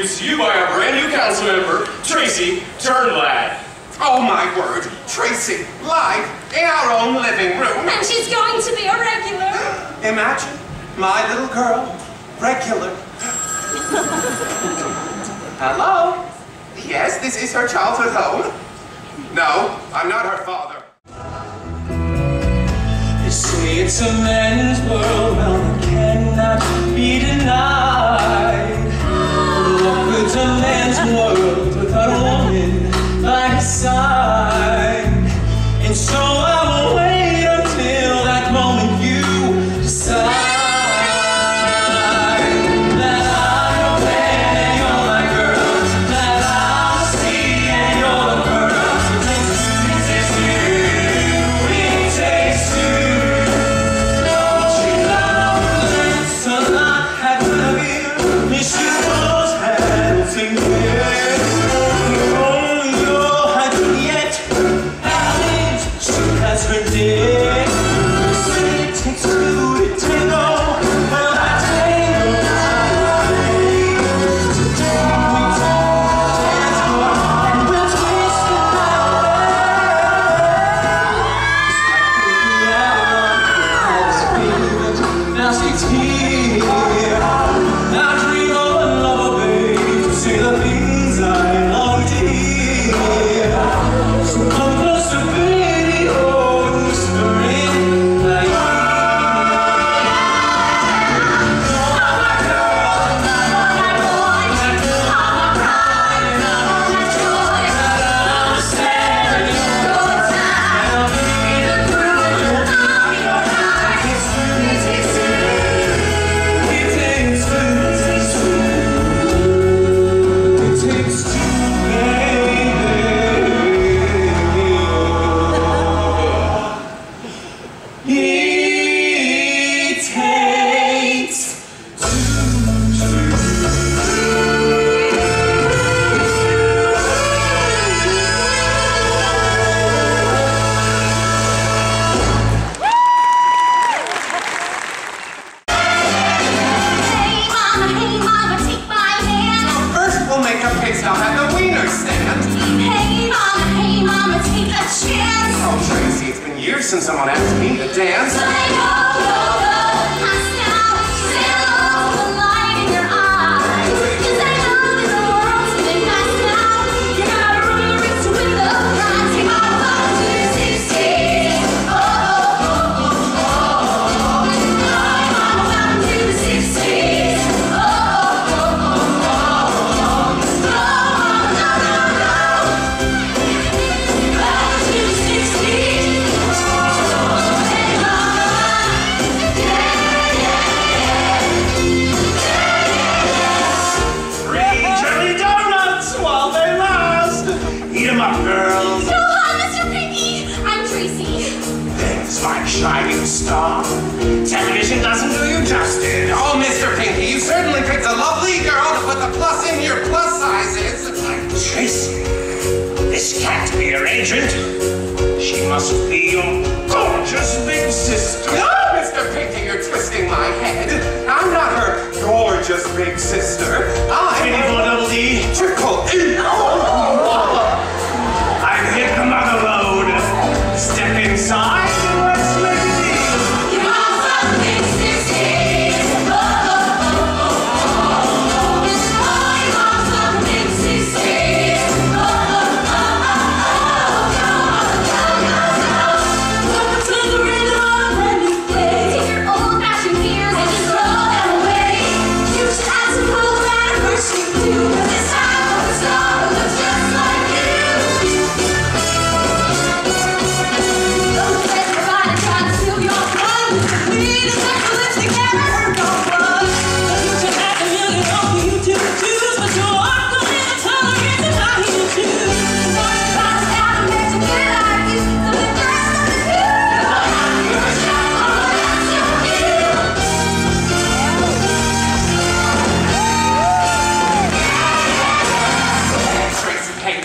introduced to you by our brand new council member, Tracy Turnblad. Oh my word, Tracy, live in our own living room. And she's going to be a regular. Imagine my little girl, regular. Hello? Yes, this is her childhood home. No, I'm not her father. They say it's a man's world, well, it cannot be denied. Good's a man's world without a woman by his side? And so I will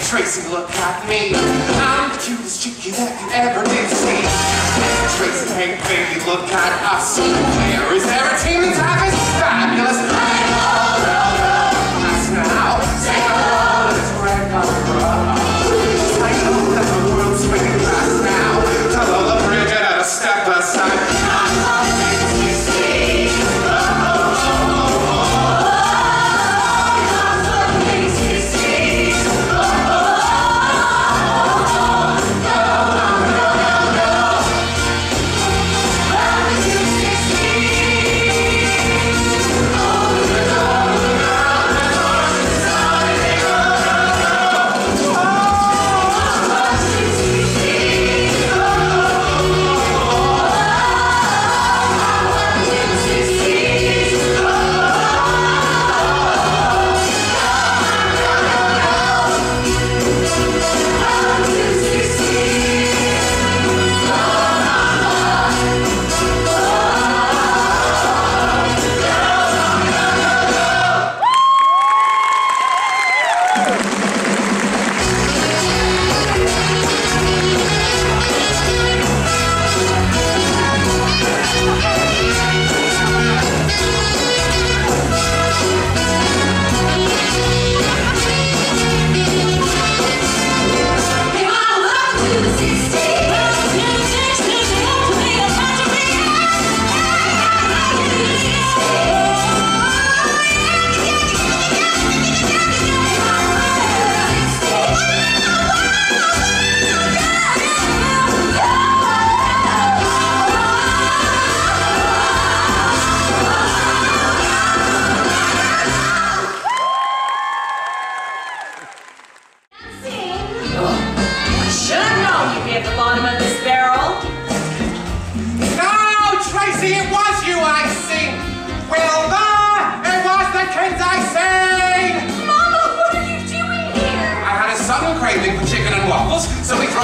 Tracy, look at me. I'm the cutest chick that you ever did see. Tracy, hey, baby, look at us. There is team that's happened. Fabulous.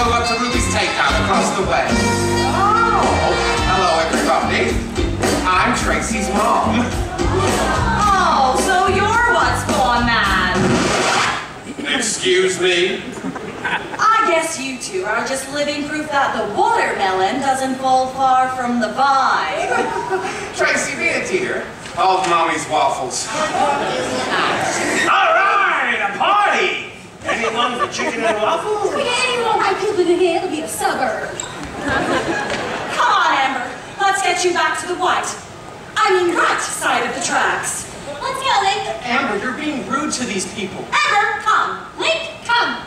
follow up to Ruby's Takeout across the way. Oh! Hello, everybody. I'm Tracy's mom. Oh, so you're what's gone mad? Excuse me? I guess you two are just living proof that the watermelon doesn't fall far from the vine. Tracy, be a dear. All mommy's waffles. Maybe one chicken and? We get any more white people in here, it'll be a suburb. Come on, Amber. Let's get you back to the white. I mean right side of the tracks. Let's go, Link. Amber, you're being rude to these people. Amber, come. Link, come.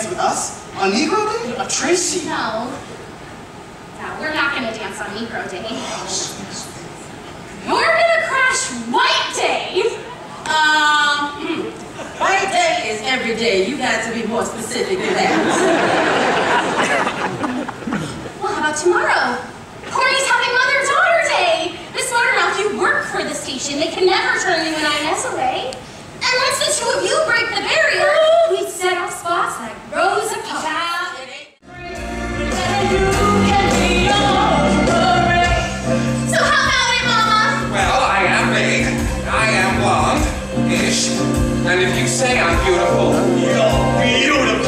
dance with us on Negro Day? Tracy. No. No, we're not gonna dance on Negro Day. We're gonna crash White Day! Um, hmm. White day is every day. You got to be more specific than that. Well, how about tomorrow? Corny's having Mother-Daughter Day! Miss Motormouth, you work for the station. They can never turn you and Inez away. And once the two of you break the barrier, we set our spots like rows apart. Child, it ain't So how about it, Mama? Well, I am big. I am blonde-ish. And if you say I'm beautiful, You're beautiful.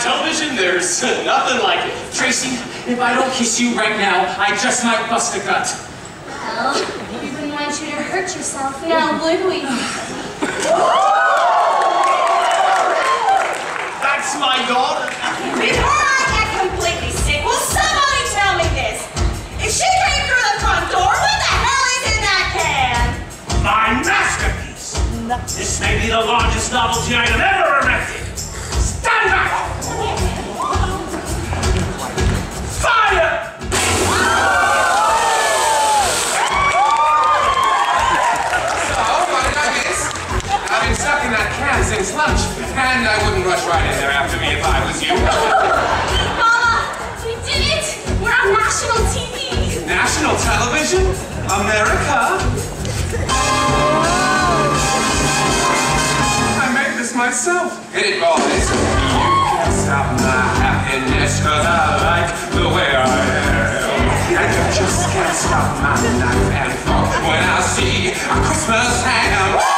Television, there's nothing like it. Tracy, if I don't kiss you right now, I just might bust a gut. Well, we wouldn't want you to hurt yourself now, would we? That's my daughter. Before I get completely sick, will somebody tell me this? If she came through the front door, what the hell is in that can? My masterpiece! This may be the largest novelty item ever erected! Stand back! And I wouldn't rush right in there after me if I was you. Mama, we did it! We're on national TV! National television? America? I made this myself. Hit it, boys. You can't stop my happiness, cause I like the way I am. And you just can't stop my knife and fork when I see a Christmas ham.